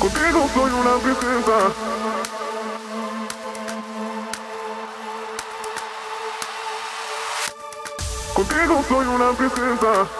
Contigo soy una princesa. Contigo soy una princesa.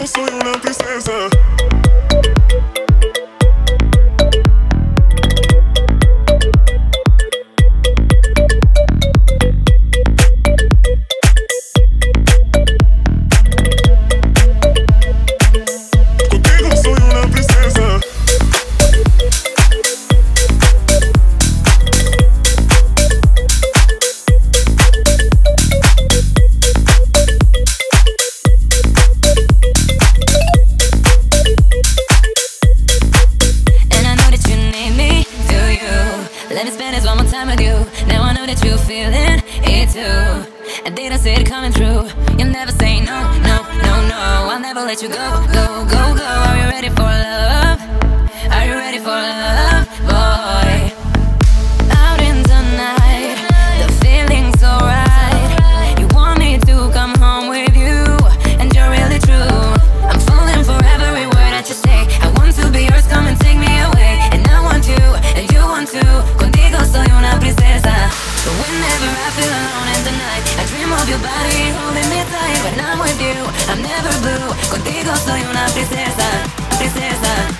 eu sonho na tristeza. Let me spend this one more time with you. Now I know that you're feeling it too. I didn't see it coming through. You never say no, no, no, no. I'll never let you go, go, go, go. Are you ready for love? Are you ready for love? Contigo soy una princesa, princesa